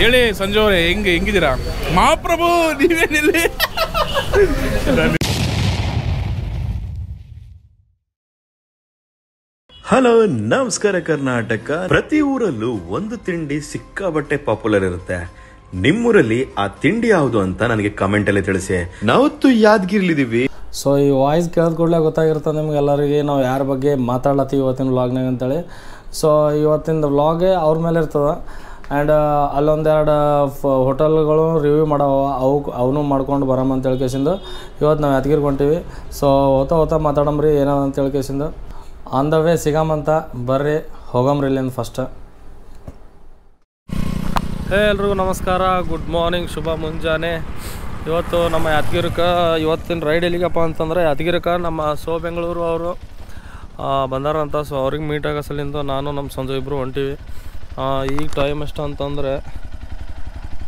ಹೇಳಿ ಸಂಜು ಅವರೇ ಹೆಂಗೆ ಹೆಂಗಿದ್ದೀರಾ? ಮಹಾಪ್ರಭು ನೀವೇನಿಲ್ಲಿ? ಹಲೋ ನಮಸ್ಕಾರ ಕರ್ನಾಟಕ. ಪ್ರತಿ ಊರಲ್ಲೂ ಒಂದು ತಿಂಡಿ ಸಿಕ್ಕಾಬಟ್ಟೆ ಪಾಪ್ಯುಲರ್ ಇರುತ್ತೆ. ನಿಮ್ಮೂರಲ್ಲಿ ಆ ತಿಂಡಿ ಯಾವುದು ಅಂತ ನನಗೆ ಕಮೆಂಟ್ ಅಲ್ಲಿ ತಿಳಿಸಿ. ನಾವತ್ತು ಯಾದಗಿರ್ಲಿದೀವಿ ಸೊ ಈ ವಾಯ್ಸ್ ಕೇಳಿದ ಕೂಡಲೇ ಗೊತ್ತಾಗಿರುತ್ತೆ ನಿಮ್ಗೆ ಎಲ್ಲರಿಗೆ ನಾವು ಯಾರ ಬಗ್ಗೆ ಮಾತಾಡತ್ತೀವಿ ಇವತ್ತಿನ ವ್ಲಾಗ್ನಾಗ ಅಂತೇಳಿ. ಸೊ ಇವತ್ತಿನ ವ್ಲಾಗೇ ಅವ್ರ ಮೇಲೆ ಇರ್ತದೆ. ಆ್ಯಂಡ್ ಅಲ್ಲೊಂದೆರಡು, ಫ, ಹೋಟೆಲ್ಗಳು ರಿವ್ಯೂ ಮಾಡವ, ಅವು, ಅವನು ಮಾಡ್ಕೊಂಡು ಬರಮ್ಮ ಅಂತ ಹೇಳ್ಕೇಸಿಂದ ಇವತ್ತು ನಾವು ಯಾದಗಿರಿ ಹೊಂಟೀವಿ. ಸೊ ಹೋತ ಹೋತ ಮಾತಾಡಂಬ್ರಿ ಏನೋ ಅಂತ ಹೇಳ್ಕೇಸಿಂದ ಆನ್ ದ ವೇ ಸಿಗಮಂತ ಬರ್ರಿ, ಹೋಗಮ್ರಿ ಇಲ್ಲಿಂದ ಫಸ್ಟ್ ಹೇ ಎಲ್ರಿಗೂ ನಮಸ್ಕಾರ ಗುಡ್ ಮಾರ್ನಿಂಗ್ ಶುಭ ಮುಂಜಾನೆ. ಇವತ್ತು ನಮ್ಮ ಯಾದಗಿರಿಕ, ಇವತ್ತಿನ ರೈಡ್ ಎಲ್ಲಿಗಪ್ಪ ಅಂತಂದ್ರೆ, ಯಾದಗಿರಿಕ ನಮ್ಮ ಸೋ ಬೆಂಗಳೂರು ಅವರು ಬಂದಾರಂತ. ಸೊ ಅವ್ರಿಗೆ ಮೀಟ್ ಆಗೋ ನಾನು ನಮ್ಮ ಸಂಜೆ ಇಬ್ಬರು ಹೊಂಟೀವಿ. ಈಗ ಟೈಮ್ ಎಷ್ಟು ಅಂತಂದರೆ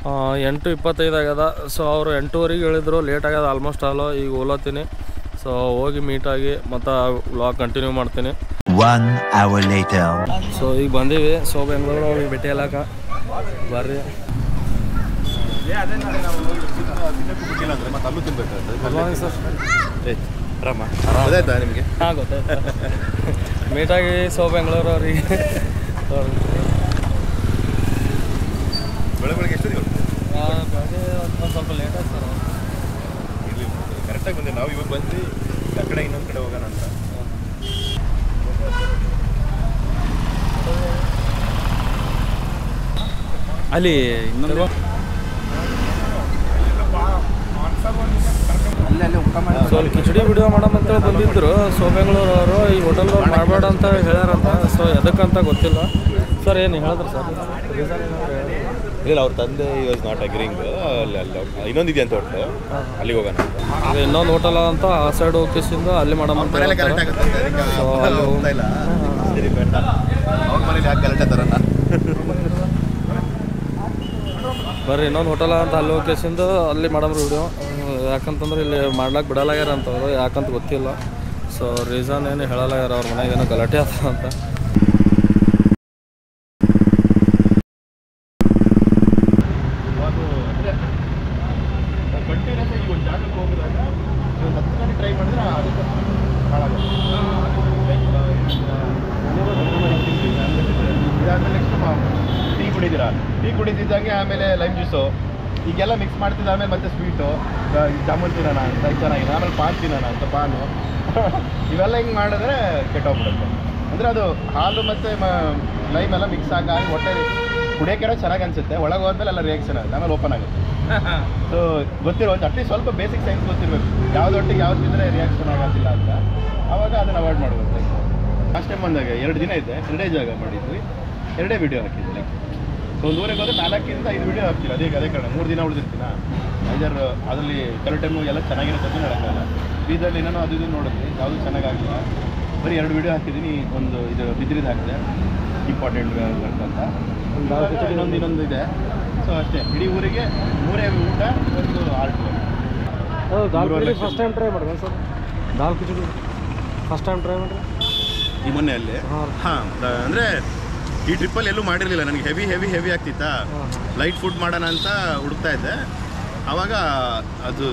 ಆ, ಎಂಟು ಇಪ್ಪತ್ತೈದು ಆಗ್ಯದ. ಸೊ ಅವರು ಎಂಟೂವರೆಗೆ ಹೇಳಿದ್ರು ಲೇಟ್ ಆಗ್ಯದ ಆಲ್ಮೋಸ್ಟ್ ಆಲೋ ಈಗ ಓಲತ್ತೀನಿ. ಸೊ ಹೋಗಿ ಮೀಟಾಗಿ ಮತ್ತು ವ್ಲಾಗ್ ಕಂಟಿನ್ಯೂ ಮಾಡ್ತೀನಿ. One hour later. ಸೊ ಈಗ ಬಂದೀವಿ. ಸೊ ಬೆಂಗಳೂರು ಅವ್ರಿಗೆ ಭೇಟಿ ಅಲ್ಲಾಕ ಬರ್ರಿ. ನಿಮಗೆ ಹಾಂ ಗೊತ್ತಾಯ್ತು. ಮೀಟಾಗಿ ಸೊ ಬೆಂಗಳೂರು ಅವ್ರಿಗೆ. ಬೆಳಗ್ಗೆ ಬೆಳಗ್ಗೆ ಎಷ್ಟು ಬೆಳಗ್ಗೆ ಒಂದು ಸ್ವಲ್ಪ ಲೇಟ್ ಆಯ್ತು ಸರ್ ಇಲ್ಲಿ ಕರೆಕ್ಟಾಗಿ ಬಂದೆ ನಾವು ಇವಾಗ ಬಂದ್ವಿ. ಆ ಕಡೆ ಇನ್ನೊಂದು ಕಡೆ ಹೋಗೋಣ ಅಂತ. ಅಲ್ಲಿ ಇನ್ನೊಂದು ಸೊ ಅಲ್ಲಿ ಕಿಚಡಿ ವಿಡಿಯೋ ಮಾಡಮಂತೇಳಿ ಬಂದಿದ್ರು. ಸೊ ಬೆಂಗಳೂರು ಅವರು ಈ ಹೋಟೆಲ್ ಮಾಡಬೇಡ ಅಂತ ಹೇಳ್ಯಾರಂತ. ಸೊ ಎದಕ್ಕಂತ ಗೊತ್ತಿಲ್ಲ. ಸರ್ ಏನು ಹೇಳಿದ್ರು ಸರ್ ರೀಸನ್ ಏನಾದ್ರು ಹೇಳಿದ್ರು? ಇಲ್ಲ ಅವ್ರ ತಂದೆ ವಾಸ್ ನಾಟ್ ಅಗ್ರಿಂಗ್ ಅಲ್ಲಿ ಅಲ್ಲಿ ಇನ್ನೊಂದು ಇದೆಯಂತ ಹೊರಟು ಅಲ್ಲಿಗೆ ಹೋಗೋಣ ಅಂತ. ಇನ್ನೊಂದು ಹೋಟೆಲ್ ಅಂತ ಆ ಸೈಡ್ ಹೋಗಿಸಿಂದ ಅಲ್ಲಿ ಮಾಡೋಣ ಅಂತ ಅಲ್ಲಿ ಸರಿ ಬೇಡ. ಅವ್ರ ಮನೇಲಿ ಯಾಕೆ ತರಲ್ಲ ಬರ್ರಿ ಇನ್ನೊಂದು ಹೋಟೆಲ್ ಅಂತ ಅಲ್ಲಿ ಹೋಗಿಸಿಂದ ಅಲ್ಲಿ ಮಾಡಮ್ರಿ ವಿಡಿಯೋ ಯಾಕಂತಂದ್ರೆ ಇಲ್ಲಿ ಮಾಡ್ಲಾಕ್ ಬಿಡಲಾಗ್ಯಾರ ಅಂತಂದ್ರು ಯಾಕಂತ ಗೊತ್ತಿಲ್ಲ. ಸೊ ರೀಸನ್ ಏನು ಹೇಳಲಾಗ್ಯಾರ ಅವ್ರ ಮನೆಗೆ ಏನೋ ಗಲಾಟೆ ಆತ ಅಂತ ಕಂಟಿನ್ಯೂಸ್ ಆಗಿ ಒಂದು ಜಾಗಕ್ಕೆ ಹೋಗಿದಾಗ ಒಂದು ಹತ್ತು ಗಂಟೆ ಟ್ರೈ ಮಾಡಿದ್ರೆ ಅದಕ್ಕೆ ಇದಾದ್ಮೇಲೆ ನೆಕ್ಸ್ಟ್ ಟೀ ಕುಡಿತೀರಾ ಟೀ ಕುಡಿತಿದ್ದಂಗೆ ಆಮೇಲೆ ಲೈಮ್ ಜ್ಯೂಸು ಈಗೆಲ್ಲ ಮಿಕ್ಸ್ ಮಾಡ್ತಿದ್ದ ಆಮೇಲೆ ಮತ್ತೆ ಸ್ವೀಟು ಜಾಮೂನ್ ತಿನ್ನೋಣ ಅಂತ ಚೆನ್ನಾಗಿದೆ ಆಮೇಲೆ ಪಾನ್ ತಿನ್ನೋಣ ಅಂತ, ಪಾನು. ಇವೆಲ್ಲ ಹಿಂಗೆ ಮಾಡಿದ್ರೆ ಕೆಟ್ಟೋಗ್ಬಿಡುತ್ತೆ. ಅಂದರೆ ಅದು ಹಾಲು ಮತ್ತು ಲೈಮ್ ಎಲ್ಲ ಮಿಕ್ಸ್ ಆಗಿ ಹೊಟ್ಟೆ ಕುಡಿಯೋಕೆಲ್ಲ ಚೆನ್ನಾಗಿ ಅನಿಸುತ್ತೆ. ಒಳಗೆ ಹೋದ್ಮೇಲೆ ಎಲ್ಲ ರಿಯಾಕ್ಷನ್ ಆಗುತ್ತೆ. ಆಮೇಲೆ ಓಪನ್ ಆಗುತ್ತೆ. ಸೊ ಗೊತ್ತಿರೋ ಅಟ್ಲೀಸ್ಟ್ ಸ್ವಲ್ಪ ಬೇಸಿಕ್ ಸೈನ್ಸ್ ಗೊತ್ತಿರಬೇಕು. ಯಾವ್ದೊಟ್ಟಿಗೆ ಯಾವ್ದು ತಿಂದರೆ ರಿಯಾಕ್ಷನ್ ಆಗೋದಿಲ್ಲ ಅಂತ. ಆವಾಗ ಅದನ್ನು ಅವಾಯ್ಡ್ ಮಾಡಬೇಕು ಫಸ್ಟ್ ಟೈಮ್ ಬಂದಾಗ ಎರಡು ದಿನ ಇದೆ ಎರಡೇ ಜಾಗ ಮಾಡಿದ್ವಿ. ಎರಡೇ ವಿಡಿಯೋ ಹಾಕಿದ್ವಿ. ಲೈಕ್ ಒಂದು ಊರಿಗೆ ಹೋದ್ರೆ ನಾಲ್ಕಿಂದ ಐದು ವಿಡಿಯೋ ಹಾಕ್ತೀವಿ ಅದೇ ಅದೇ ಕಾರಣ ಮೂರು ದಿನ ಉಳಿದಿರ್ತೀನ? ಐದರ್ ಅದರಲ್ಲಿ ಕೆಲವು ಟೈಮು ಎಲ್ಲ ಚೆನ್ನಾಗಿರುತ್ತೆ ಅಂತ ಹೇಳೋಕ್ಕಲ್ಲ ಬೀದಲ್ಲಿ ಏನೋ ಅದು ಇದು ನೋಡಿದ್ವಿ ಯಾವುದು ಚೆನ್ನಾಗಾಗಿಲ್ಲ. ಬರೀ ಎರಡು ವಿಡಿಯೋ ಹಾಕಿದ್ದೀನಿ ಒಂದು ಇದು ಬಿದ್ರಿದ್ದು ಹಾಕಿದೆ. ಇಂಪಾರ್ಟೆಂಟ್ ಅಂತ. ಇನ್ನೊಂದು ಇನ್ನೊಂದು ಇದೆ. ಸೊ ಅಷ್ಟೇ ಇಡೀ ಊರಿಗೆ ಮೂರೇ ಊಟ ಒಂದು ಆರ್ಟ್ ಫಸ್ಟ್ ಟೈಮ್ ಟ್ರೈ ಮಾಡಿದೆ ಸರ್. ದಾಲ್ ಕಿಚಡಿ ಫಸ್ಟ್ ಟೈಮ್ ಟ್ರೈ ಮಾಡಿರಿ ಈ ಮೊನ್ನೆ ಅಲ್ಲಿ. ಹಾಂ ಅಂದರೆ ಈ ಟ್ರಿಪ್ಪಲ್ಲಿ ಎಲ್ಲೂ ಮಾಡಿರಲಿಲ್ಲ. ನನಗೆ ಹೆವಿ ಹೆವಿ ಹೆವಿ ಆಗ್ತಿತ್ತಾ? ಲೈಟ್ ಫುಡ್ ಮಾಡೋಣ ಅಂತ ಹುಡುಕ್ತಾ ಇದ್ದೆ. ಆವಾಗ ಅದು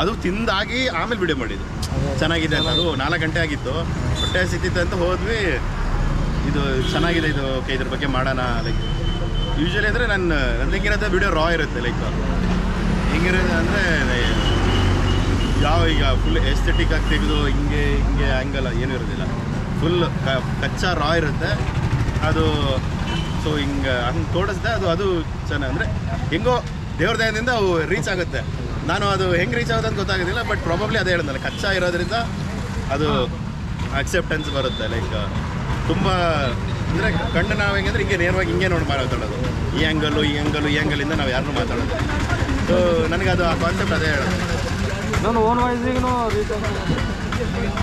ಅದು ತಿಂದಾಗಿ ಆಮೇಲೆ ವಿಡಿಯೋ ಮಾಡಿದ್ದು. ಚೆನ್ನಾಗಿದೆ ಅಂತ. ಅದು ನಾಲ್ಕು ಗಂಟೆ ಆಗಿತ್ತು. ಹೊಟ್ಟೆ ಸಿಕ್ತಿತ್ತು ಅಂತ ಹೋದ್ವಿ. ಇದು ಚೆನ್ನಾಗಿದೆ ಇದು. ಓಕೆ ಇದ್ರ ಬಗ್ಗೆ ಮಾಡೋಣ ಲೈಕ್ ಯೂಶ್ವಲಿ ಅಂದರೆ ನನ್ನ ನನಗಿರೋದು ವಿಡಿಯೋ ರಾ ಇರುತ್ತೆ ಲೈಕ್ ಹೆಂಗಿರೋದು ಅಂದರೆ ಯಾವ ಈಗ ಫುಲ್ ಎಸ್ಥೆಟಿಕ್ ಆಗಿ ತೆಗೆದು ಹಿಂಗೆ ಹಿಂಗೆ ಆ್ಯಂಗಲ್ ಏನೂ ಇರೋದಿಲ್ಲ. ಫುಲ್ ಕಚ್ಚಾ ರಾ ಇರುತ್ತೆ. ಅದು ಸೊ ಹಿಂಗೆ ಹಂಗೆ ತೋಡಿಸ್ದೆ ಅದು ಅದು ಚೆನ್ನಾಗಿ ಅಂದರೆ ಹೆಂಗೋ ದೇವ್ರ ದಯದಿಂದ ಅವು ರೀಚ್ ಆಗುತ್ತೆ. ನಾನು ಅದು ಹೆಂಗೆ ರೀಚ್ ಆಗುತ್ತೆ ಅಂತ ಗೊತ್ತಾಗೋದಿಲ್ಲ ಬಟ್ ಪ್ರಾಬಬ್ಲಿ ಅದೇ ಹೇಳಿದ್ನಲ್ಲ, ಕಚ್ಚಾ ಇರೋದ್ರಿಂದ ಅದು ಅಕ್ಸೆಪ್ಟೆನ್ಸ್ ಬರುತ್ತೆ ಲೈಕ್ ತುಂಬ ಅಂದರೆ ಕಣ್ಣು ನಾವು ಹೆಂಗಂದ್ರೆ ಹಿಂಗೆ ನೇರವಾಗಿ ಹಿಂಗೆ ನೋಡಿ ಮಾತಾಡೋದು. ಈ ಆ್ಯಂಗಲ್ಲು ಈ ಆ್ಯಂಗಲ್ಲು ಈ ಆ್ಯಂಗಲಿಂದ ನಾವು ಯಾರನ್ನೂ ಮಾತಾಡೋದು. ಸೊ ನನಗೆ ಅದು ಆ ಕಾನ್ಸೆಪ್ಟ್ ಅದೇ ಹೇಳೋದು. ನಾನು ಓನ್ ವಾಯ್ಸಿಗೂ ರೀಚ್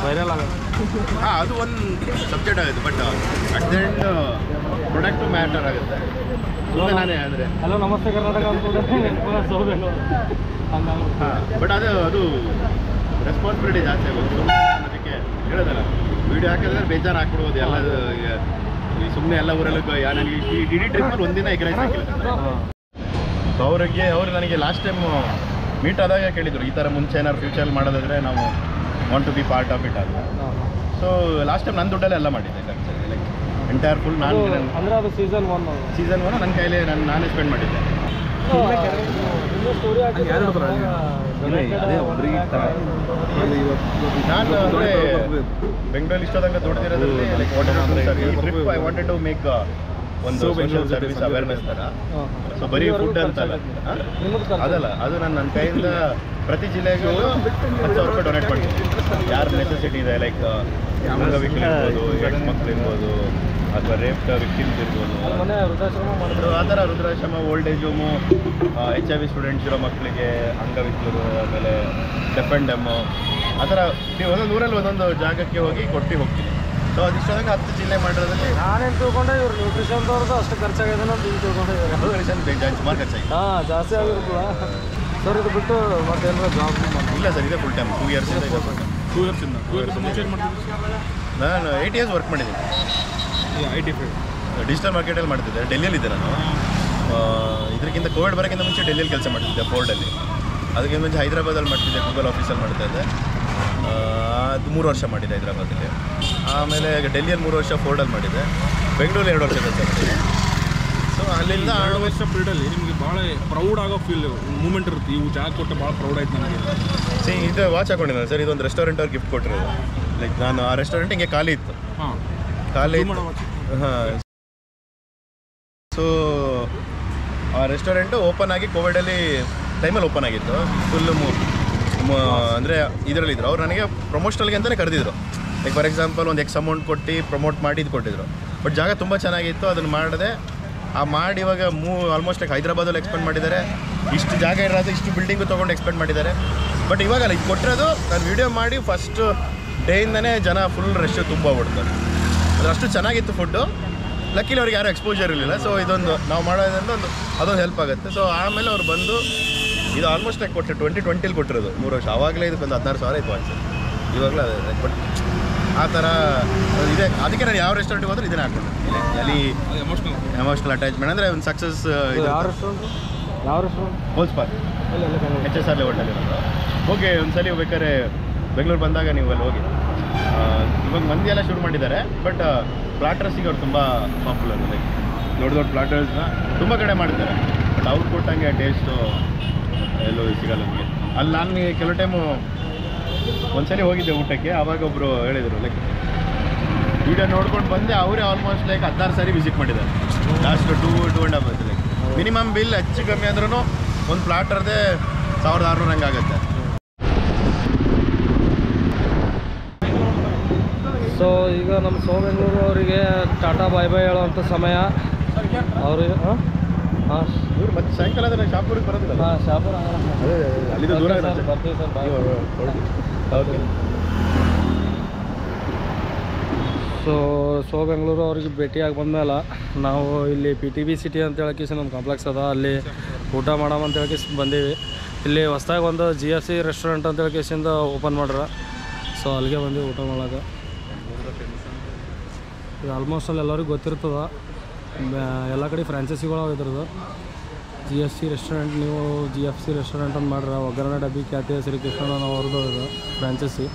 ವೈರಲ್ ಆಗುತ್ತೆ ಹಾಂ ಅದು ಒಂದು ಸಬ್ಜೆಕ್ಟ್ ಆಗುತ್ತೆ but at the end product matter ಆಗುತ್ತೆ. ನಾನೇ ಆದರೆ. ಹಲೋ ನಮಸ್ತೆ ಕರ್ನಾಟಕ ಹಾಂ ಬಟ್ ಅದು ಅದು ರೆಸ್ಪಾನ್ಸಿಬಿಲಿಟಿ ಜಾಸ್ತಿ ಆಗುತ್ತೆ. ಸುಮ್ಮನೆ ಅದಕ್ಕೆ ಹೇಳೋದಲ್ಲ ವೀಡಿಯೋ ಹಾಕಿದ್ರೆ ಬೇಜಾರು ಹಾಕ್ಬಿಡ್ಬೋದು ಎಲ್ಲ ಸುಮ್ಮನೆ ಎಲ್ಲ ಊರಲ್ಲೂ ನನಗೆ ಈ ಇಡೀ ಟ್ರಿಪ್ಪಲ್ಲಿ ಒಂದಿನ ಈಗ ರೈಸ್ ಹಾಕಿಲ್ಲ. ಸೊ ಅವರಿಗೆ ಅವರು ನನಗೆ ಲಾಸ್ಟ್ ಟೈಮ್ ಮೀಟ್ ಆದಾಗ ಕೇಳಿದರು. ಈ ಥರ ಮುಂಚೆ ಏನಾದ್ರು ಫ್ಯೂಚರ್ ಮಾಡೋದಾದ್ರೆ ನಾವು want to be part of it ಅಂತ ಸೊ ಲಾಸ್ಟ್ ಟೈಮ್ ನನ್ನ ದುಡ್ಡಲ್ಲೇ ಎಲ್ಲ ಮಾಡಿದ್ದೆ ಖರ್ಚು ಲೈಕ್ ಎಂಟೈರ್ ಫುಲ್ ನಾನು ಅಂದರೆ ಅದು ಸೀಸನ್ ಒನ್ ಸೀಸನ್ ಒನ್ ನನ್ನ ಕೈಲಿ ನಾನು ನಾನೇ ಸ್ಪೆಂಡ್ ಮಾಡಿದ್ದೆ. ನಾನು ಅಂದರೆ ಬೆಂಗಳೂರಲ್ಲಿ ಇಷ್ಟೋದಂಗೆ ದುಡ್ದಿರೋದ್ರಲ್ಲಿ like wanted trip I wanted to make ಒಂದು ಸೋಷಿಯಲ್ ಸರ್ವಿಸ್ ಅವೇರ್ನೆಸ್ ಥರ ಸೊ ಬರೀ ಫುಡ್ ಅಂತಲ್ಲ? ಅದಲ್ಲ ಅದು ನಾನು ನನ್ನ ಕೈಯಿಂದ ಪ್ರತಿ ಜಿಲ್ಲೆಗೂ ಹತ್ತು ಸಾವಿರ ರೂಪಾಯಿ ಡೊನೇಟ್ ಮಾಡ್ತೀನಿ. ಯಾರು ನೆಸೆಸಿಟಿ ಇದೆ ಲೈಕ್ ಅಂಗವಿಕಲ ಇರ್ಬೋದು ಹೆಣ್ಮಕ್ಳು ಇರ್ಬೋದು ಅಥವಾ ರೇಪ್ ವಿಕ್ಟಿಮ್ಸ್ ಇರ್ಬೋದು. ಆ ಥರ ವೃದ್ಧಾಶ್ರಮ old age home H I V students ಇರೋ ಮಕ್ಕಳಿಗೆ ಅಂಗವಿಕಲರು ಆಮೇಲೆ ಡೆಫ್ ಆ್ಯಂಡ್ ಡೆಮ್ಮು ಆ ಥರ ನೀವು ಒಂದೊಂದು ಊರಲ್ಲಿ ಒಂದೊಂದು ಜಾಗಕ್ಕೆ ಹೋಗಿ ಕೊಟ್ಟು ಹೋಗ್ತೀನಿ. ಸೊ ಅದಿಷ್ಟೊಂದಂಗೆ ಹತ್ತು ಜಿಲ್ಲೆ ಮಾಡಿರೋದ್ರಲ್ಲಿ ನಾನೇನು ತಿಳ್ಕೊಂಡೆ ಇವ್ರು ನ್ಯೂಟ್ರಿಷನ್ದವ್ರದ್ದು ಅಷ್ಟು ಖರ್ಚಾಗಿದೆ ಅಂತ ಹಿಂಗೆ ತಿಳ್ಕೊಂಡೆ ನ್ಯೂಟ್ರಿಷನ್ ಸುಮಾರು ಖರ್ಚಾಗಿದೆ ಹಾಂ ಜಾಸ್ತಿ ಆಗಿರುತ್ತಲ್ಲ ಸರ್ ಇದು ಬಿಟ್ಟು ಮತ್ತೇನಾರ ಜಾಬ್ ಇಲ್ಲ ಸರ್ ಇದೆ ಫುಲ್ ಟೈಮ್ ಟೂ ಇಯರ್ಸ್ ಇದೆ. ಟೂ ಟೂ ಇಯರ್ಸ್ ಮುಂಚೆ ಏನು ಮಾಡ್ತಿದ್ವಿ ನಾನು ಏಯ್ಟ್ ಇಯರ್ಸ್ ವರ್ಕ್ ಮಾಡಿದ್ದೀನಿ. ಐ ಟಿ ಫೀಲ್ಡ್ ಡಿಜಿಟಲ್ ಮಾರ್ಕೆಟಲ್ಲಿ ಮಾಡ್ತಿದ್ದೆ. ಡೆಲ್ಲಿಯಲ್ಲಿದ್ದೆ ನಾನು. ಇದಕ್ಕಿಂತ ಕೋವಿಡ್ ಬರೋಕ್ಕಿಂತ ಮುಂಚೆ ಡೆಲ್ಲಿಯಲ್ಲಿ ಕೆಲಸ ಮಾಡ್ತಿದ್ದೆ ಫೋರ್ಡಲ್ಲಿ ಅದಕ್ಕಿಂತ ಮುಂಚೆ ಹೈದರಾಬಾದಲ್ಲಿ ಮಾಡ್ತಿದ್ದೆ ಗೂಗಲ್ ಆಫೀಸಲ್ಲಿ ಮಾಡ್ತಾ ಇದ್ದೆ. ಅದು ಮೂರು ವರ್ಷ ಮಾಡಿದ್ದೆ ಹೈದರಾಬಾದಲ್ಲಿ ಆಮೇಲೆ ಡೆಲ್ಲಿಯಲ್ಲಿ ಮೂರು ವರ್ಷ ಫೋರ್ಡಲ್ಲಿ ಮಾಡಿದೆ. ಬೆಂಗಳೂರಲ್ಲಿ ಎರಡು ವರ್ಷ ಕೆಲಸ ಮಾಡಿದೆ. ಸೊ ಅಲ್ಲಿಂದ ಎರಡು ವರ್ಷ ಫೀಲ್ಡಲ್ಲಿ ನಿಮಗೆ ಭಾಳ ಪ್ರೌಡ್ ಆಗೋ ಫೀಲ್ ಮೂಮೆಂಟ್ ಇರುತ್ತೆ. ಇವು ಜಾಗ ಕೊಟ್ಟು ಭಾಳ ಪ್ರೌಡ್ ಆಯ್ತು ನನಗೆ. ಸಿ ಇದು ವಾಚ್ ಹಾಕೊಂಡಿದ್ದೆ ಸರ್ ಇದೊಂದು ರೆಸ್ಟೋರೆಂಟ್ ಅವ್ರು ಗಿಫ್ಟ್ ಕೊಟ್ಟರು ಲೈಕ್ ನಾನು ಆ ರೆಸ್ಟೋರೆಂಟ್ ಹಿಂಗೆ ಖಾಲಿ ಇತ್ತು. ಹಾಂ. ಖಾಲಿ. ಹಾಂ. ಸೊ ಆ ರೆಸ್ಟೋರೆಂಟು ಓಪನ್ ಆಗಿ ಕೋವಿಡಲ್ಲಿ ಟೈಮಲ್ಲಿ ಓಪನ್ ಆಗಿತ್ತು. ಫುಲ್ಲು ಅಂದರೆ ಇದರಲ್ಲಿದ್ದರು ಅವ್ರು ನನಗೆ ಪ್ರಮೋಷನಲ್ಗೆ ಅಂತಲೇ ಕರೆದಿದ್ರು. ಲೈಕ್ ಫಾರ್ ಎಕ್ಸಾಂಪಲ್ ಒಂದು ಎಕ್ಸ್ ಅಮೌಂಟ್ ಕೊಟ್ಟು ಪ್ರಮೋಟ್ ಮಾಡಿ ಇದು ಕೊಟ್ಟಿದ್ರು. ಬಟ್ ಜಾಗ ತುಂಬ ಚೆನ್ನಾಗಿತ್ತು, ಅದನ್ನು ಮಾಡಿದೆ. ಆ ಮಾಡಿ ಇವಾಗ ಮೂ ಆಲ್ಮೋಸ್ಟ್ ಲೈಕ್ ಹೈದರಾಬಾದಲ್ಲಿ ಎಕ್ಸ್ಪೆಂಡ್ ಮಾಡಿದ್ದಾರೆ. ಇಷ್ಟು ಜಾಗ ಇರೋದು, ಇಷ್ಟು ಬಿಲ್ಡಿಂಗು ತೊಗೊಂಡು ಎಕ್ಸ್ಪೆಂಡ್ ಮಾಡಿದ್ದಾರೆ. ಬಟ್ ಇವಾಗಲ್ಲ, ಇದು ಕೊಟ್ಟಿರೋದು, ನಾನು ವಿಡಿಯೋ ಮಾಡಿ ಫಸ್ಟ್ ಡೇಯಿಂದನೇ ಜನ ಫುಲ್ ರಶ್ ತುಂಬ ಓಡ್ತಾರೆ. ಅದು ಅಷ್ಟು ಚೆನ್ನಾಗಿತ್ತು ಫುಡ್ಡು ಲಕ್ಕಿಲಿ ಅವ್ರಿಗೆ ಯಾರೂ ಎಕ್ಸ್ಪೋಜರ್ ಇರಲಿಲ್ಲ. ಸೊ ಇದೊಂದು, ನಾವು ಮಾಡೋದ್ರಿಂದ ಒಂದು, ಅದೊಂದು ಹೆಲ್ಪ್ ಆಗುತ್ತೆ. ಸೊ ಆಮೇಲೆ ಅವ್ರು ಬಂದು, ಇದು ಆಲ್ಮೋಸ್ಟ್ ಲೈಕ್ ಕೊಟ್ಟರು ಟ್ವೆಂಟಿ ಟ್ವೆಂಟಿಲಿ ಕೊಟ್ಟಿರೋದು ಮೂರು ವರ್ಷ. ಆವಾಗಲೇ ಇದಕ್ಕೊಂದು ಹದಿನಾರು ಸಾವಿರ ಇತ್ತು ಆಯಿತು ಇವಾಗಲೇ ಅದೇ ಬಟ್ ಆ ಥರ ಇದೆ. ಅದಕ್ಕೆ ನಾನು ಯಾವ ರೆಸ್ಟೋರೆಂಟ್ಗೆ ಹೋದ್ರೆ ಇದನ್ನೇ ಹಾಕೊಂಡು ಅಲ್ಲಿ ಎಮೋಷನಲ್ ಅಟ್ಯಾಚ್ಮೆಂಟ್ ಅಂದರೆ ಒಂದು success restaurant restaurant holes park. H S R level ಒಂದು ಒಂದ್ಸಲಿ ಬೇಕಾದ್ರೆ ಬೆಂಗಳೂರು ಬಂದಾಗ ನೀವು ಅಲ್ಲಿ ಹೋಗಿ. ಇವಾಗ ಮಂದಿ ಎಲ್ಲ ಶುರು ಮಾಡಿದ್ದಾರೆ ಬಟ್ ಪ್ಲಾಟರ್ಸಿಗೆ ಅವ್ರು ತುಂಬ ಪಾಪ್ಯುಲರ್ ಲೈಕ್ ದೊಡ್ಡ ದೊಡ್ಡ ಪ್ಲಾಟರ್ಸ್ನ ತುಂಬ ಕಡೆ ಮಾಡ್ತಾರೆ. ಬಟ್ ಅವ್ರು ಕೊಟ್ಟಂಗೆ ಟೇಸ್ಟು ಎಲ್ಲೂ ಸಿಗಲ್ಲ ನಮಗೆ. ಅಲ್ಲಿ ನಾನು ಕೆಲವು ಟೈಮು ಒಂದ್ಸಲಿ ಹೋಗಿದ್ದೆ ಊಟಕ್ಕೆ, ಆವಾಗ ಒಬ್ಬರು ಹೇಳಿದರು ಲೈಕ್ ವಿಡಿಯೋ ನೋಡ್ಕೊಂಡು ಬಂದೆ, ಅವರೇ ಆಲ್ಮೋಸ್ಟ್ ಲೈಕ್ ಹದಿನಾರು ಸಾರಿ ವಿಸಿಟ್ ಮಾಡಿದ್ದಾರೆ. Last two two and half like minimum bill ಹೆಚ್ಚು ಕಮ್ಮಿ ಅಂದ್ರೂ ಒಂದು ಪ್ಲಾಟರ್ದೇ ಸಾವಿರದ ಆರುನೂರು ಹಂಗೆ ಆಗುತ್ತೆ. ಸೊ ಈಗ ನಮ್ಮ ಸೋ ಬೆಂಗಳೂರು ಅವರಿಗೆ ಟಾಟಾ ಬಾಯ್ ಬಾಯ್ ಹೇಳೋವಂಥ ಸಮಯ. ಅವ್ರಿಗೆ ಹಾಂ. ಹಾಂ ಇವ್ರು ಮತ್ತೆ ಸಾಯಂಕಾಲ ಆದರೆ ಶಾಪುರಿಗೆ ಬರೋದಿಲ್ಲ ಹಾಂ ಶಾಪುರ ಅಲ್ಲಿಂದ ದೂರ ಸರ್, ಬರ್ತೀವಿ sir bye. Okay. So so Bengaluru ಅವ್ರಿಗೆ ಭೇಟಿಯಾಗಿ ಬಂದಮೇಲೆ ನಾವು ಇಲ್ಲಿ ಪಿ ಟಿ ಬಿ ಸಿಟಿ ಅಂತ ಹೇಳಕ್ಕೆ ನಮ್ಮ ಕಾಂಪ್ಲೆಕ್ಸ್ ಅದ. ಅಲ್ಲಿ ಊಟ ಮಾಡಮ ಅಂತ ಹೇಳಕ್ಕೆ ಬಂದೀವಿ. ಇಲ್ಲಿ ಹೊಸ್ದಾಗಿ ಒಂದು ಜಿ ಎಫ್ ಸಿ ರೆಸ್ಟೋರೆಂಟ್ ಅಂತ ಹೇಳಕ್ಕೆಸಿಂದ ಓಪನ್ ಮಾಡ್ರ. ಸೊ ಅಲ್ಲಿಗೆ ಬಂದೀವಿ ಊಟ ಮಾಡಕ್ಕೆ. ಇದು ಆಲ್ಮೋಸ್ಟ್ ಅಲ್ಲಿ ಎಲ್ಲರಿಗೂ ಗೊತ್ತಿರ್ತದ. ಎಲ್ಲ ಕಡೆ ಫ್ರಾಂಚೈಸಿಗಳು ಇದ್ರದ್ದು. ಜಿ ಎಸ್ ಸಿ ರೆಸ್ಟೋರೆಂಟ್ ನೀವು ಜಿ ಎಫ್ ಸಿ ರೆಸ್ಟೋರೆಂಟ್ ಅಂತ ಮಾಡ್ರ, ಒಗ್ಗರಣೆ, ಡಬ್ಬಿ ಖ್ಯಾತಿಯ ಶ್ರೀ ಕೃಷ್ಣನ ಅವ್ರದ್ದು ಇದು ಫ್ರಾಂಚೈಸಿ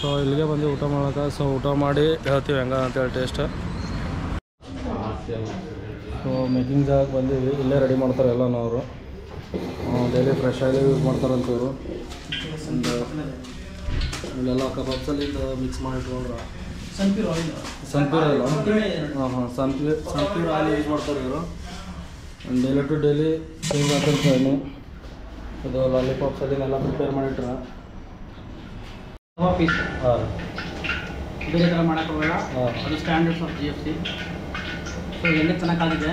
ಸೊ ಇಲ್ಲಿಗೆ ಬಂದು ಊಟ ಮಾಡೋಕೆ ಸೊ ಊಟ ಮಾಡಿ ಹೇಳ್ತೀವಿ ಹೆಂಗ ಅಂತೇಳಿ ಟೇಸ್ಟ್ ಸೊ ಮೇಕಿಂಗ್ ಜಾಗಕ್ಕೆ ಬಂದೀವಿ, ಇಲ್ಲೇ ರೆಡಿ ಮಾಡ್ತಾರೆ ಎಲ್ಲ ಅವರು. ಡೈಲಿ ಫ್ರೆಶ್ ಆಗಿ ಯೂಸ್ ಮಾಡ್ತಾರಂತವರು ಇವರು. ಇಲ್ಲೆಲ್ಲ ಕಬಾಬ್ಸಲ್ಲಿ ಮಿಕ್ಸ್ ಮಾಡಿ ಇಟ್ಕೊಂಡ್ರ ಸನ್ಪ್ಯೂರ್ ಆಯಿಲ್ ಸನ್ಪ್ಯೂರ್ ಆಯಿಲ್ ಹಾಂ ಹಾಂ ಸನ್ಪ್ಯೂರ್ ಸನ್ಪ್ಯೂರ್ ಆಯಿಲ್ ಯೂಸ್ ಮಾಡ್ತಾರೆ ಇವರು. ಡೈಲಿ ಟು ಡೈಲಿ ಚೇಂಜ್ ಎಣ್ಣೆ ಅದು ಲಾಲಿಪಾಪ್ಸಲ್ಲಿ ಎಲ್ಲ ಪ್ರಿಪೇರ್ ಮಾಡಿಟ್ರ. ಪೀಸ್ ಹಾಂ. ಬೇರೆ ಥರ ಮಾಡೋಕ್ಕೆ ಹೋಗಲ್ಲ ಅದು standards of G F C so ಎಣ್ಣೆ ಚೆನ್ನಾಗಿ ಕಾದಿದೆ.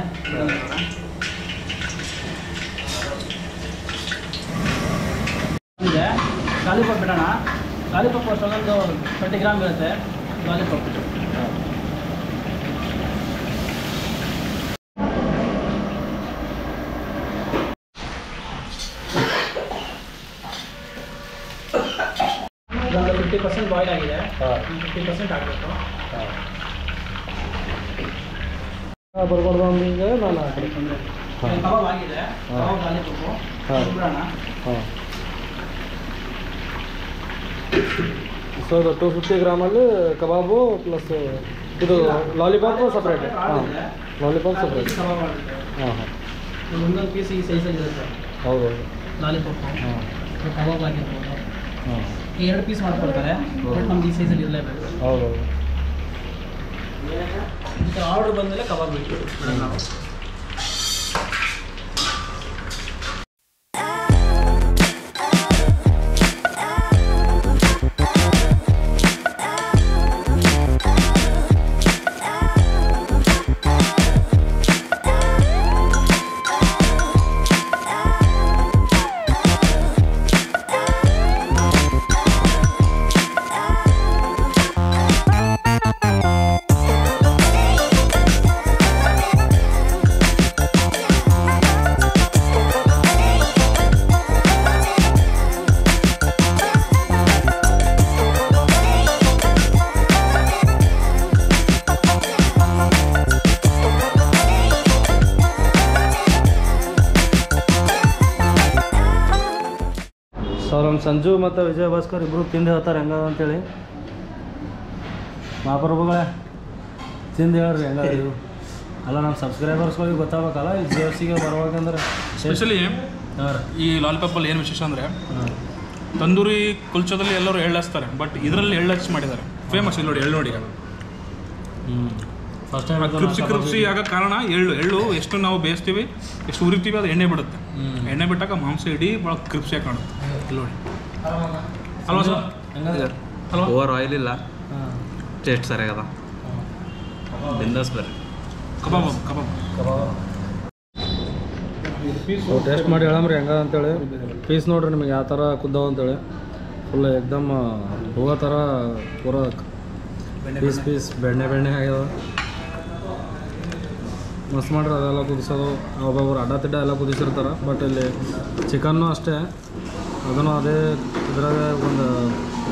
ಇದೆ. ಲಾಲಿಪಾಪ್ ಬಿಡೋಣ. ಲಾಲಿಪಾಪ್ ಅಷ್ಟೊಂದು ಟ್ವೆಂಟಿ ಗ್ರಾಮ್ ಇರುತ್ತೆ. ಲಾಲಿಪಾಪ್ ಇದೊಂದು ಫಿಫ್ಟಿ ಪರ್ಸೆಂಟ್ ಬಾಯ್ಲ್ ಆಗಿದೆ ಹಾಂ ಫಿಫ್ಟಿ ಪರ್ಸೆಂಟ್ ಆಗಬೇಕು ಬರ್ಬಾರ್ದು ಅಂದ್ರೆ ನಾನು ಆ ಕಡೆ ಹಾಂ. ಕಬಾಬ್ ಆಗಿದೆ ಹಾಂ. ಕಬಾಬ್ ಲಾಲಿಪಾಪು ಹಾಂ. ಬಿಡೋಣ ಹಾಂ ಸೊ ಅದು ಟೂ ಫಿಫ್ಟಿ ಗ್ರಾಮಲ್ಲಿ ಕಬಾಬು ಪ್ಲಸ್ ಇದು ಲಾಲಿಪಾಪ್ ಸಪ್ರೇಟ್ ಹಾಂ ಲಾಲಿಪಾಪ್ ಸಪ್ರೇಟ್ ಹಾಂ ಹಾಂ. ಇದು ಒಂದೊಂದು ಪೀಸ್ ಈ ಸೈಜಲ್ಲಿ ಇರುತ್ತೆ. ಹೌದು ಲಾಲಿಪಾಪ್ ಹಾಂ. ಕಬಾಬ್ ಆಗಿರ್ಬೋದು. ಹಾಂ. ಎರಡು ಪೀಸ್ ಮಾಡ್ಕೊಡ್ತಾರೆ ಬಟ್ ನಮ್ಗೆ ಈ ಸೈಜಲ್ಲಿ ಇರಲೇಬೇಕು. ಹೌದು ಆರ್ಡ್ರ್ ಬಂದಮೇಲೆ ಕಬಾಬ್ ಬಿಟ್ಟು ನಾವು ಸೊ ನಮ್ಮ ಸಂಜು ಮತ್ತು ವಿಜಯ ಭಾಸ್ಕರ್ ಇಬ್ಬರು ತಿಂದು ಹೇಳ್ತಾರೆ ಹೆಂಗದ ಅಂತೇಳಿ. ಮಹಾಪ್ರಭುಗಳೇ ತಿಂದು ಹೇಳ್ರಿ ಹೆಂಗ ಇದು? ಅಲ್ಲ ನಮ್ಮ ಸಬ್ಸ್ಕ್ರೈಬರ್ಸ್ಗಳಿಗೆ ಗೊತ್ತಾಗಬೇಕಲ್ಲ ಈ ಜಿ ಎಫ್ ಸಿಗೆ ಬರ್ಬೇಕಂದ್ರೆ ಸ್ಪೆಷಲಿ ಈ ಲಾಲಿಪಾಪಲ್ಲಿ ಏನು ವಿಶೇಷ ಅಂದರೆ ತಂದೂರಿ ಕುಲ್ಚದಲ್ಲಿ ಎಲ್ಲರೂ ಎಳ್ಳು ಹಚ್ತಾರೆ ಬಟ್ ಇದರಲ್ಲಿ ಎಳ್ಳು ಹಚ್ಚಿ ಮಾಡಿದ್ದಾರೆ. ಫೇಮಸ್ ಇಲ್ಲಿ ನೋಡಿ ಎಳ್ಳು ನೋಡಿ. ಹ್ಞೂ ಫಸ್ಟ್ ಟೈಮ್ ಕ್ರಿಪ್ಸಿ ಕ್ರಿಪ್ಸಿ ಆಗ ಕಾರಣ ಎಳ್ಳು ಎಳ್ಳು ಎಷ್ಟು ನಾವು ಬೇಯಿಸ್ತೀವಿ ಎಷ್ಟು ಉರಿತೀವಿ ಅದು ಎಣ್ಣೆ ಬಿಡುತ್ತೆ. ಎಣ್ಣೆ ಬಿಟ್ಟಾಗ ಮಾಂಸ ಇಡೀ ಭಾಳ ಕ್ರಿಪ್ಸಿಯಾಗಿ ಕಾಣುತ್ತೆ ಇಲ್ಲಿ ನೋಡಿ. ಅಲ್ವಾ ಸರ್. ಹೆಂಗದ ಅಲ್ವಾ ಓವರ್ ಆಯಿಲ್ ಇಲ್ಲ. ಟೇಸ್ಟ್ ಸರಿಯಾಗದ. ಬಿಂದಾಸ್ ಬರ್ರಿ. ಕಬಾಬ್ ಕಬಾಬ್. ಟೇಸ್ಟ್ ಮಾಡಿ ಹೇಳಮ್ರಿ ಹೆಂಗ ಅಂತೇಳಿ. ಪೀಸ್ ನೋಡ್ರಿ ನಿಮಗೆ ಯಾವ ಥರ ಕುದ್ದಾವ ಅಂತೇಳಿ. ಫುಲ್ ಎಕ್ದಮ್ ಹೋಗೋ ಥರ ಪೂರ ಪೀಸ್ ಪೀಸ್ ಬೆಣ್ಣೆ ಬೆಣ್ಣೆ ಆಗ್ಯದ ಮಸ್ತ್ ಮಾಡ್ರಿ ಅದೆಲ್ಲ ಕುದಿಸೋದು. ಒಬ್ಬೊಬ್ರು ಅಡ್ಡ ತಿಡ್ಡ ಎಲ್ಲ ಕುದಿಸಿರ್ತಾರೆ. ಬಟ್ ಇಲ್ಲಿ ಚಿಕನ್ನು ಅಷ್ಟೇ. ಅದನ್ನು ಅದೇ ಇದ್ರಾಗ ಒಂದು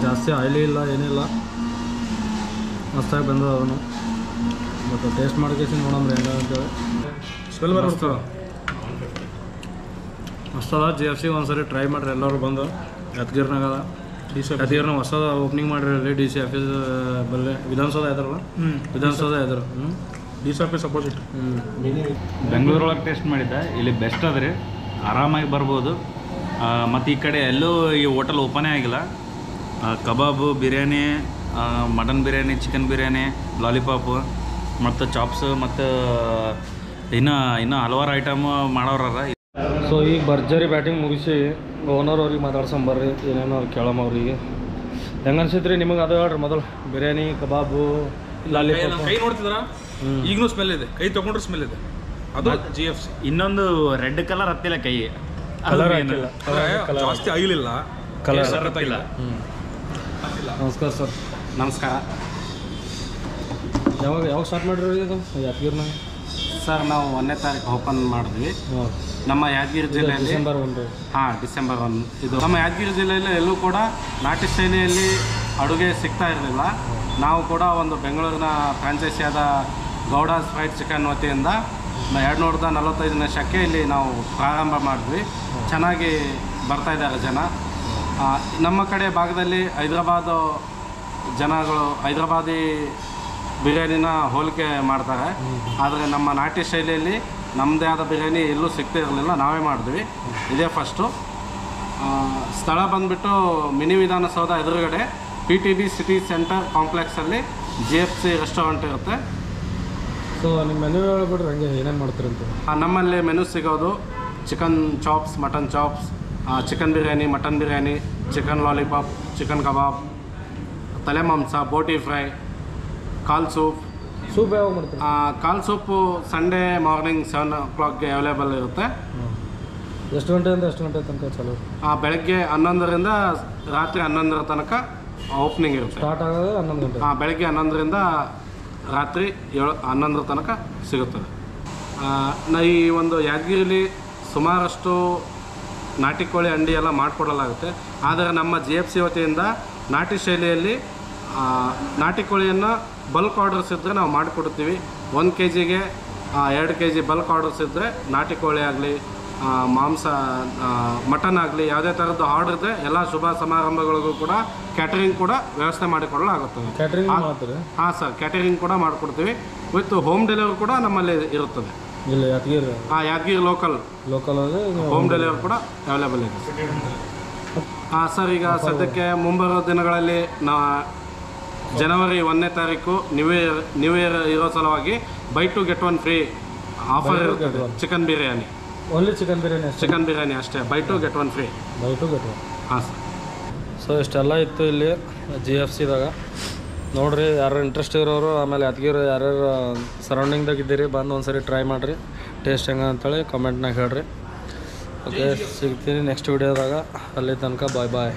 ಜಾಸ್ತಿ ಆಯ್ಲಿ ಇಲ್ಲ ಏನಿಲ್ಲ. ಮಸ್ತಾಗಿ ಬಂದದ ಅದನ್ನು. ಬಟ್ ಟೇಸ್ಟ್ ಮಾಡ್ಕೇಸಿ ನೋಡಮ್ರಿ ಹೆಂಗ ಅಂತೇಳಿ ಸ್ಮೆಲ್ ಬರ್ತಾರ ಮಸ್ತದ ಜಿ ಎಫ್ ಸಿ ಒಂದ್ಸರಿ ಟ್ರೈ ಮಾಡ್ರಿ ಎಲ್ಲರೂ ಬಂದು. ಯಾದಗಿರ್ನಾಗ ಅದ ಯಾದಗಿರ್ನ ಹೊಸದ ಓಪನಿಂಗ್ ಮಾಡ್ರಿ ಡಿ ಸಿ ಆಫೀಸ್ ಬಲ್ಲೆ ವಿಧಾನಸೌಧ ಇದ್ರಲ್ಲ ವಿಧಾನಸೌಧ ಇದ್ರು ಹ್ಞೂ ಡಿ ಸಿ ಆಫೀಸ್ ಅಪೋಸಿಟ್ ಬೆಂಗಳೂರೊಳಗೆ ಟೇಸ್ಟ್ ಮಾಡಿದ್ದೆ. ಇಲ್ಲಿ ಬೆಸ್ಟ್ ಅದ ರೀ ಆರಾಮಾಗಿ ಬರ್ಬೋದು. ಮತ್ತು ಈ ಕಡೆ ಎಲ್ಲೂ ಈ ಹೋಟೆಲ್ ಓಪನೇ ಆಗಿಲ್ಲ. Kebab biryani mutton biryani chicken biryani lollipop ಮತ್ತು ಚಾಪ್ಸ್ ಮತ್ತು ಇನ್ನು ಇನ್ನೂ ಹಲವಾರು ಐಟಮ್ ಮಾಡೋರ ಸೊ ಈಗ ಭರ್ಜರಿ ಬ್ಯಾಟಿಂಗ್ ಮುಗಿಸಿ ಓನರ್ ಅವ್ರಿಗೆ ಮಾತಾಡ್ಸಂಬರ್ರಿ ಏನೇನೋ ಅವ್ರು ಕೇಳಮ್ಮ ಅವ್ರಿಗೆ. ಹೆಂಗೆ ಅನ್ಸಿತ್ರಿ ನಿಮಗೆ ಅದು ಹೇಳ್ರಿ ಮೊದಲು. ಬಿರಿಯಾನಿ ಕಬಾಬು ಲಾಲಿಪಾಪ್ ಕೈ ನೋಡ್ತಿದ್ರ. ಈಗಲೂ ಸ್ಮೆಲ್ ಇದೆ. ಕೈ ತಗೊಂಡ್ರೆ ಸ್ಮೆಲ್ ಇದೆ. ಅದು ಜಿ ಎಫ್ ಸಿ ಇನ್ನೊಂದು ರೆಡ್ ಕಲರ್ ಹತ್ತಿಲ್ಲ ಕೈ. ಕಲರ್? ಜಾಸ್ತಿ ಆಯಿಲ್ ಇಲ್ಲ ಕಲರ್ ಹತ್ತಿಲ್ಲ ನಮಸ್ಕಾರ ಸರ್. ನಮಸ್ಕಾರ. ಯಾವಾಗ ಯಾವಾಗ ಸ್ಟಾರ್ಟ್ ಮಾಡಿರಿ ಇದು? ಯಾದಗಿರ್ನಾಗ ಸರ್ ನಾವು ಒಂದನೇ ತಾರೀಕು ಓಪನ್ ಮಾಡಿದ್ವಿ. ನಮ್ಮ ಯಾದಗಿರಿ ಜಿಲ್ಲೆಯಲ್ಲಿ ಡಿಸೆಂಬರ್ ಒಂದು ಹಾಂ ಡಿಸೆಂಬರ್ ಒನ್ ಇದು ನಮ್ಮ ಯಾದಗಿರಿ ಜಿಲ್ಲೆಯಲ್ಲಿ ಎಲ್ಲೂ ಕೂಡ ನಾಟಿ ಶೈಲಿಯಲ್ಲಿ ಅಡುಗೆ ಸಿಗ್ತಾ ಇರಲಿಲ್ಲ. ನಾವು ಕೂಡ ಒಂದು ಬೆಂಗಳೂರಿನ ಫ್ರಾಂಚೈಸಿಯಾದ ಗೌಡಾಸ್ ಫ್ರೈಡ್ ಚಿಕನ್ ವತಿಯಿಂದ ಎರಡು ನೂರದ ನಲವತ್ತೈದನೇ ಶಕ್ಕೆ ಇಲ್ಲಿ ನಾವು ಪ್ರಾರಂಭ ಮಾಡಿದ್ವಿ. ಚೆನ್ನಾಗಿ ಬರ್ತಾ ಇದ್ದಾರೆ ಜನ. ನಮ್ಮ ಕಡೆ ಭಾಗದಲ್ಲಿ ಹೈದ್ರಾಬಾದು ಜನಗಳು ಹೈದ್ರಾಬಾದಿ ಬಿರಿಯಾನಿನ ಹೋಲಿಕೆ ಮಾಡ್ತಾರೆ. ಆದರೆ ನಮ್ಮ ನಾಟಿ ಶೈಲಿಯಲ್ಲಿ ನಮ್ಮದೇ ಆದ ಬಿರಿಯಾನಿ ಎಲ್ಲೂ ಸಿಗ್ತಾ ಇರಲಿಲ್ಲ. ನಾವೇ ಮಾಡಿದ್ವಿ. ಇದೇ ಫಸ್ಟು ಸ್ಥಳ ಬಂದುಬಿಟ್ಟು ಮಿನಿ ವಿಧಾನಸೌಧ ಎದುರುಗಡೆ P T B city centre ಕಾಂಪ್ಲೆಕ್ಸಲ್ಲಿ G F C restaurant ಇರುತ್ತೆ. ಸೊ ನಿಮ್ಮ ಮೆನು ಹೇಳ್ಬಿಟ್ರೆ ಹಂಗೆ ಏನೇನು ಮಾಡ್ತೀರಂತ ನಮ್ಮಲ್ಲಿ ಮೆನು ಸಿಗೋದು chicken chops mutton chops chicken biryani mutton biryani chicken lollipop chicken kebab ತಲೆ ಮಾಂಸ ಬೋಟಿ ಫ್ರೈ ಕಾಲ್ ಸೂಪ್. ಸೂಪ್ ಯಾವಾಗ ಮಾಡ್ತೀರಿ? ಆ, ಕಾಲ್ soup Sunday morning seven o ಕ್ಲಾಕ್ಗೆ available ಇರುತ್ತೆ ಎಷ್ಟು ಗಂಟೆಯಿಂದ ಎಷ್ಟು ಗಂಟೆ ತನಕ ಚಲೋ? ಬೆಳಗ್ಗೆ ಹನ್ನೊಂದರಿಂದ ರಾತ್ರಿ ಹನ್ನೊಂದರ ತನಕ ಓಪನಿಂಗ್ ಇರುತ್ತೆ. ಸ್ಟಾರ್ಟ್ ಆಗೋದು ಹನ್ನೊಂದು ಗಂಟೆ. ಹಾಂ ಬೆಳಗ್ಗೆ ಹನ್ನೊಂದರಿಂದ ರಾತ್ರಿ ಏಳು ಹನ್ನೊಂದರ ತನಕ ಸಿಗುತ್ತದೆ. ನಾ ಈ ಒಂದು ಯಾದಗಿರಿಲಿ ಸುಮಾರಷ್ಟು ನಾಟಿ ಕೋಳಿ ಅಂಡಿ ಎಲ್ಲ ಮಾಡಿಕೊಡಲಾಗುತ್ತೆ. ಆದರೆ ನಮ್ಮ ಜಿ ಎಫ್ ಸಿ ವತಿಯಿಂದ ನಾಟಿ ಶೈಲಿಯಲ್ಲಿ ನಾಟಿ ಕೋಳಿಯನ್ನು ಬಲ್ಕ್ ಆರ್ಡರ್ಸ್ ಇದ್ದರೆ ನಾವು ಮಾಡಿಕೊಡ್ತೀವಿ. ಒಂದು ಕೆ ಜಿಗೆ ಎರಡು ಕೆ ಜಿ ಬಲ್ಕ್ ಆರ್ಡರ್ಸ್ ಇದ್ದರೆ ನಾಟಿ ಕೋಳಿ ಆಗಲಿ ಮಾಂಸ ಮಟನ್ ಆಗಲಿ ಯಾವುದೇ ಥರದ್ದು ಆರ್ಡರ್ ಇದ್ದರೆ ಎಲ್ಲ ಶುಭ ಸಮಾರಂಭಗಳಿಗೂ ಕೂಡ ಕ್ಯಾಟರಿಂಗ್ ಕೂಡ ವ್ಯವಸ್ಥೆ ಮಾಡಿಕೊಡಲಾಗುತ್ತದೆ ಕ್ಯಾಟರಿಂಗ್ ಹಾಂ ಸರ್ ಕ್ಯಾಟರಿಂಗ್ ಕೂಡ ಮಾಡಿಕೊಡ್ತೀವಿ. ವಿತ್ ಹೋಮ್ ಡೆಲಿವರಿ ಕೂಡ ನಮ್ಮಲ್ಲಿ ಇರುತ್ತದೆ. ಇಲ್ಲ ಯಾದಗಿರಿ. ಹಾಂ Yadagiri local local home delivery ಕೂಡ ಅವೈಲೇಬಲ್ ಇದೆ. ಹಾಂ ಸರ್ ಈಗ ಸದ್ಯಕ್ಕೆ ಮುಂಬರುವ ದಿನಗಳಲ್ಲಿ ನಾ ಜನವರಿ ಒಂದನೇ ತಾರೀಕು ನ್ಯೂ ಇಯರ್ ನ್ಯೂ ಇಯರ್ ಇರೋ ಸಲುವಾಗಿ buy two get one free offer ಇರುತ್ತದೆ chicken biryani only chicken biryani ಅಷ್ಟೇ. ಚಿಕನ್ ಬಿರಿಯಾನಿ ಅಷ್ಟೇ. Buy two get one free buy two get ಹಾಂ ಸರ್ ಸೊ ಇಷ್ಟೆಲ್ಲ ಇತ್ತು ಇಲ್ಲಿ ಜಿ ಎಫ್ ಸಿದಾಗ ನೋಡಿರಿ ಯಾರು ಇಂಟ್ರೆಸ್ಟ್ ಇರೋರು ಆಮೇಲೆ ಯಾದಗಿರಿ ಯಾರ್ಯಾರು ಸರೌಂಡಿಂಗ್ದಾಗ ಇದ್ದೀರಿ ಬಂದು ಒಂದ್ಸರಿ ಟ್ರೈ ಮಾಡಿರಿ. ಟೇಸ್ಟ್ ಹೆಂಗೆ ಅಂತೇಳಿ ಕಮೆಂಟ್ನಾಗ ಹೇಳ್ರಿ. ಓಕೆ ಸಿಗ್ತೀನಿ ನೆಕ್ಸ್ಟ್ ವಿಡಿಯೋದಾಗ ಅಲ್ಲಿ ತನಕ ಬಾಯ್ ಬಾಯ್